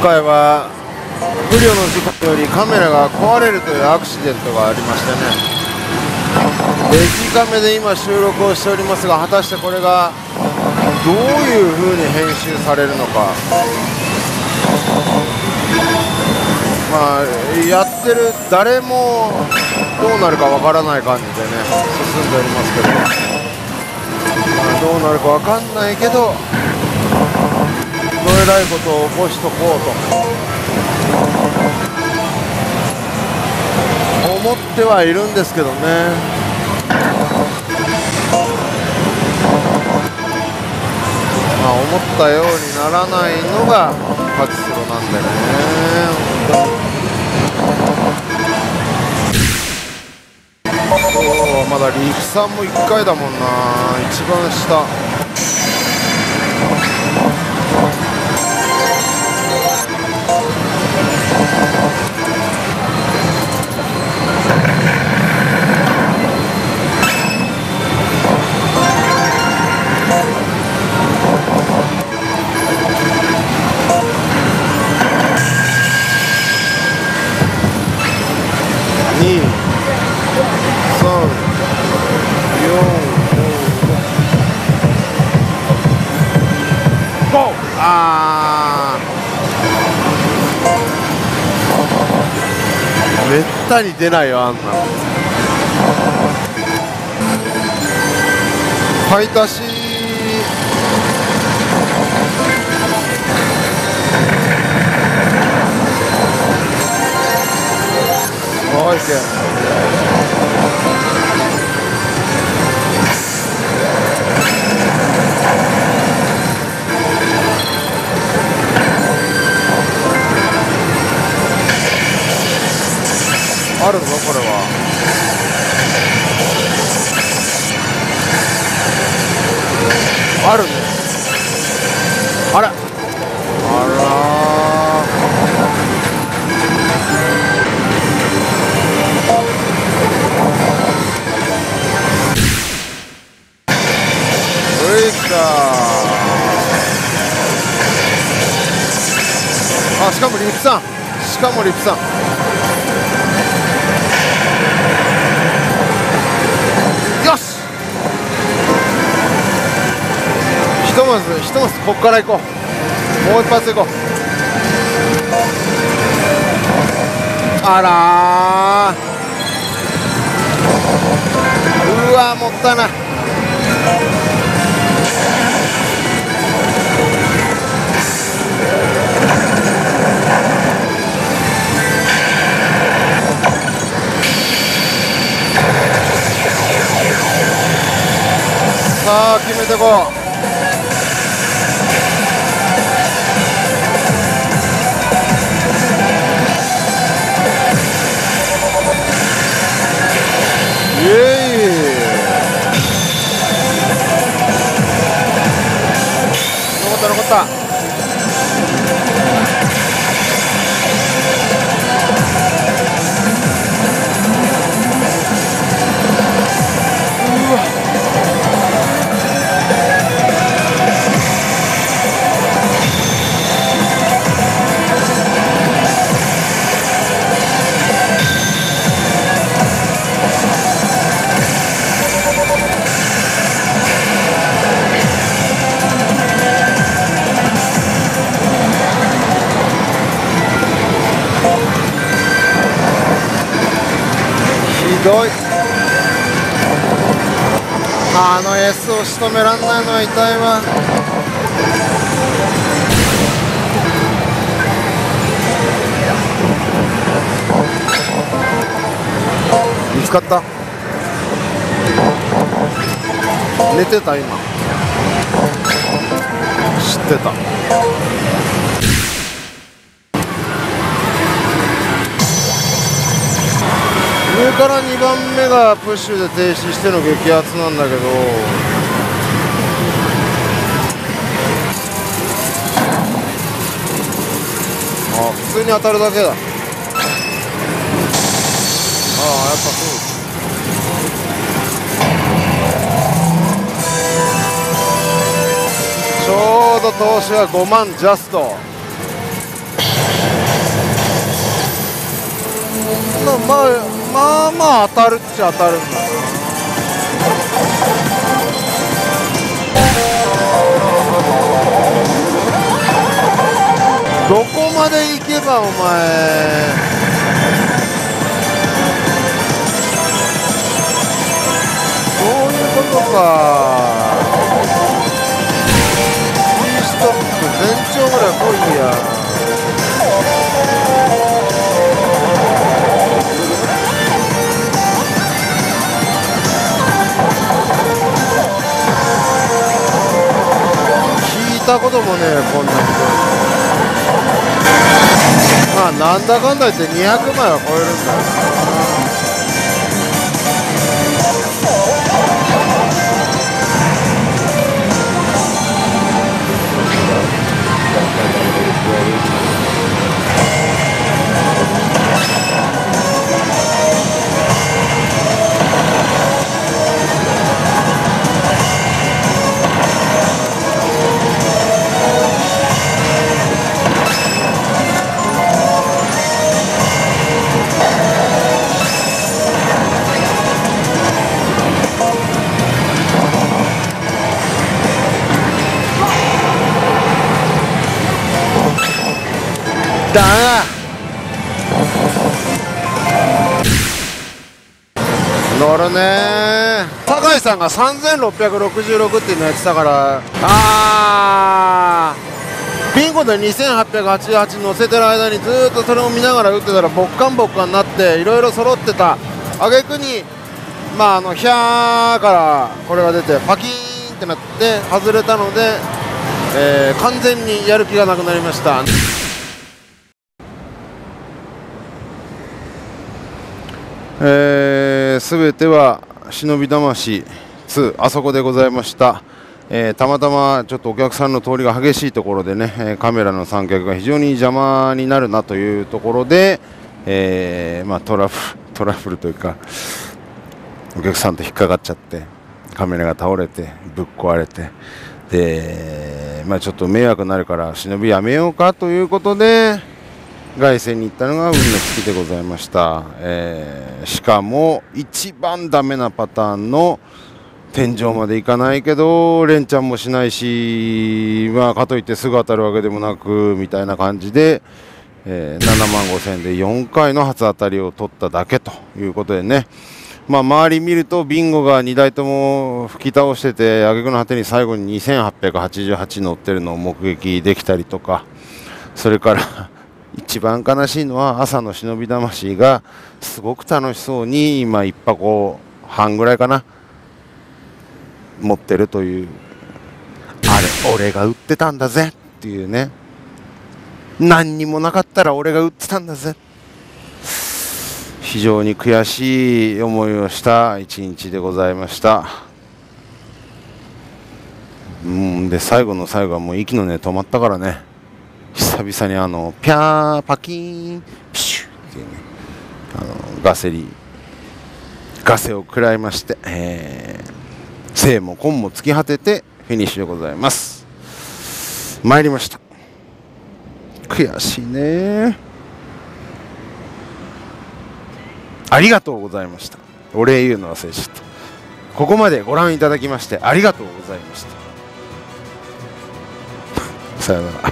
回は不慮の事故によりカメラが壊れるというアクシデントがありましてね。デジカメで今収録をしておりますが果たしてこれがどういう風に編集されるのか。まあやってる誰もどうなるかわからない感じでね進んでおりますけど、どうなるかわかんないけどえらいことを起こしとこうと思ってはいるんですけどね。まあ、思ったようにならないのがパチスロなんでねそうまだ陸さんも1回だもんな。一番下。あめったに出ないよあんな買い足。しおいけ。あるね。あら。あら。ういかあしかもリプさん。しかもリプさん。ひとまずひとまずここから行こう。もう一発行こう。あらうわもったいな。いさあ決めてこう。どい。あの S を仕留めらんないのは痛いわ。見つかった。寝てた今。知ってた。上から2番目がプッシュで停止しての激アツなんだけど。あ普通に当たるだけだ。ああやっぱそう。ちょうど投資は5万ジャスト。まあまあまあ当たるっちゃ当たるんだ。などこまで行けばお前。そういうことか。ーストップ全長ぐらい来いやともねこんな人まあなんだかんだ言って200枚は超えるんだよ。乗るね。酒井さんが3666っていうのやってたから。あー。ビンゴで2888乗せてる間にずっとそれを見ながら打ってたらボッカンボッカンになっていろいろ揃ってた。挙句にまああのヒャーからこれが出てパキーンってなって外れたので、えー、完全にやる気がなくなりましたえー、ては忍び魂2あそこでございました、えーたまたまちょっとお客さんの通りが激しいところでね、カメラの三脚が非常に邪魔になるなというところで、えーまあ、トラブルトラブルというかお客さんと引っかかっちゃってカメラが倒れてぶっ壊れてで、まあ、ちょっと迷惑になるから忍びやめようかということで凱旋に行ったのが運の月でございました、えーしかも一番ダメなパターンの天井まで行かないけど連チャンもしないし、まあ、かといってすぐ当たるわけでもなくみたいな感じで、えー7万5千円で4回の初当たりを取っただけということでね、まあ、周り見るとビンゴが2台とも吹き倒してて挙句の果てに最後に2888乗ってるのを目撃できたりとかそれから一番悲しいのは朝の忍び魂がすごく楽しそうに今1箱半ぐらいかな。持ってるという。あれ俺が売ってたんだぜっていうね。何にもなかったら俺が売ってたんだぜ。非常に悔しい思いをした一日でございました。うんで最後の最後はもう息の根止まったからね。久々にあのピャーパキーンピシュっていうねあのガセリガセを食らいまして、えー、生も根も突き果ててフィニッシュでございます。参りました。悔しいね。ありがとうございました。お礼言うの忘れちゃった。ここまでご覧いただきましてありがとうございました。さよなら。